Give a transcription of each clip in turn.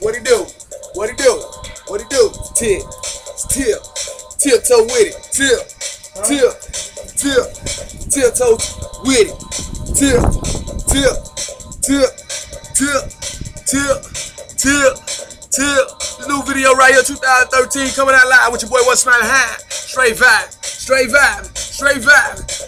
What he do? What he do? What he do? Tip, tip, tiptoe with it. Tip, tip, tip, tiptoe with it. Tip, tip, tip, tip, tip, tip, tip. New video right here, 2013, coming out live with your boy What's Smiling High. Straight vibe, straight vibe, straight vibe.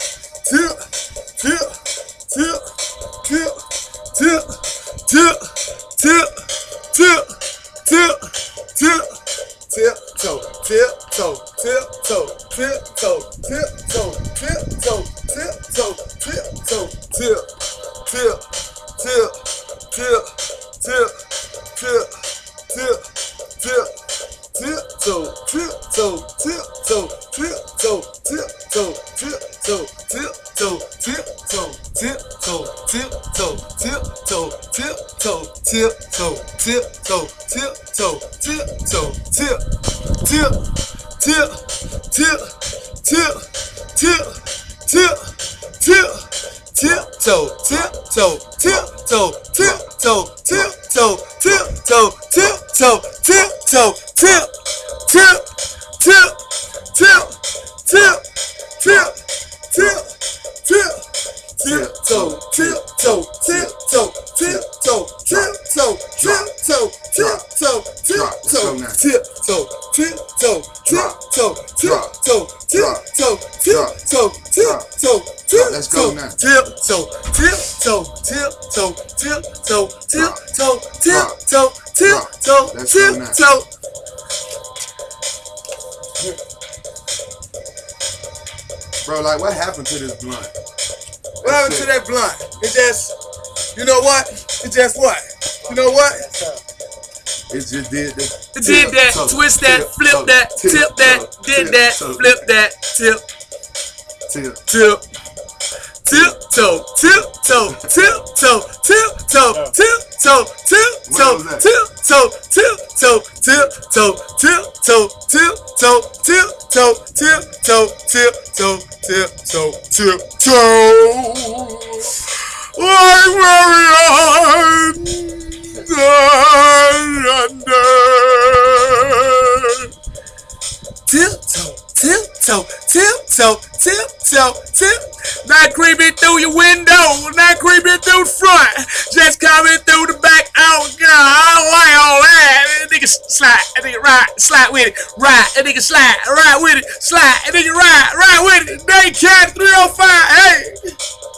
tip, tiptoe, tiptoe, tiptoe, tiptoe, tiptoe, tiptoe, tiptoe, tiptoe, tip, toe, tip, toe, tip, toe, tip, toe, tip, tip, tip, tip, tiptoe, tiptoe, tiptoe, tiptoe, tiptoe, tiptoe, tiptoe, tiptoe, tiptoe, tiptoe, tiptoe, tiptoe, tiptoe, tip, tip, tip, tip, tip, tip, tip, tip, tiptoe, tiptoe, tiptoe, tiptoe, tiptoe, tiptoe, tiptoe, tiptoe, tip, tip, tiptoe, tiptoe, tiptoe, tiptoe, tiptoe, tiptoe, tiptoe, Let's go now. tiptoe, tiptoe, tiptoe, tiptoe, tiptoe, tiptoe, tiptoe, Let's go now. tiptoe. Bro, like, what happened to this blunt? What happened to that blunt? It just, you know what? It just what? You know what? It just did this. It did that, Tiptoe, twist that, flip tiptoe, that, tip that, tiptoe, did that, tiptoe, flip that, tip, tip. tip, tiptoe, tiptoe, tiptoe, tiptoe, tiptoe, tiptoe, What was that? tiptoe, tiptoe, tiptoe, tiptoe, tiptoe, tiptoe, tiptoe, tiptoe, tiptoe, tiptoe. Tiptoe, tiptoe, tip. Not creeping through your window, not creeping through the front, just coming through the back. Oh God, I don't like all that. That nigga slide, that nigga ride, slide with it, ride, that nigga slide, ride with it, slide, that nigga ride, ride with it. They cat 305, hey.